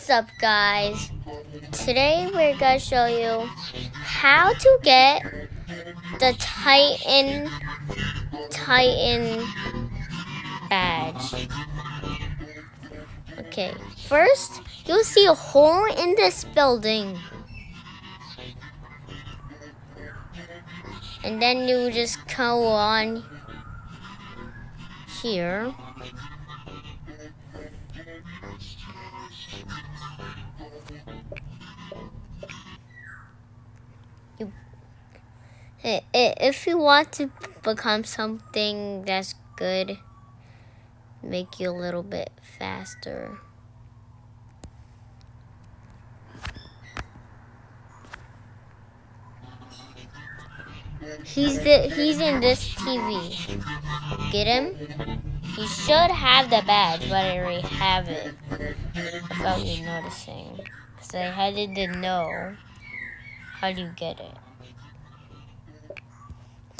What's up, guys? Today we're gonna show you how to get the Titan Titan badge. Okay, first you'll see a hole in this building. And then you just go on here. If you want to become something that's good, make you a little bit faster. He's the he's in this TV. Get him? You should have the badge, but I already have it. Without you noticing. Because I had to know how do you get it.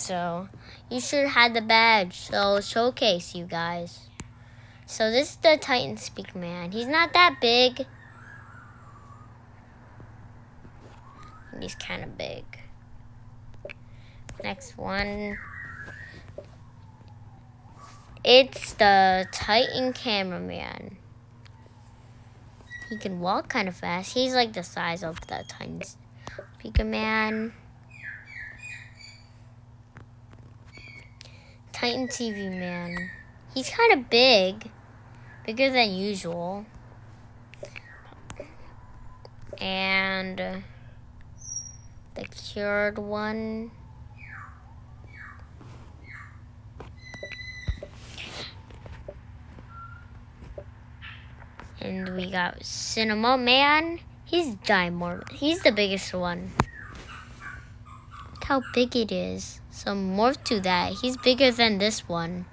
So, you should have had the badge. So, showcase you guys. So, this is the Titan Speak Man. He's not that big. He's kind of big. Next one. It's the Titan Cameraman. He can walk kind of fast. He's like the size of the Titan Speaker Man. Titan TV Man. He's kind of big. Bigger than usual. And uh, the cured one. And we got Cinema Man. He's Diamond. He's the biggest one. How big it is. So morph to that. He's bigger than this one.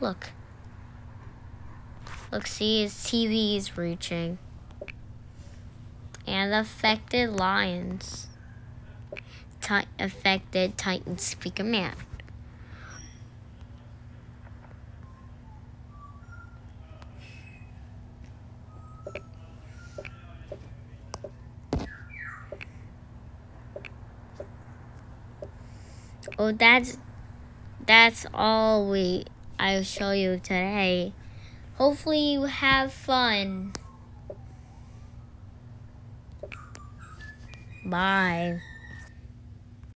Look. Look, see his TV is reaching. And affected lions. Ti affected Titan Speaker Man. Oh, that's that's all we I'll show you today. Hopefully you have fun. Bye.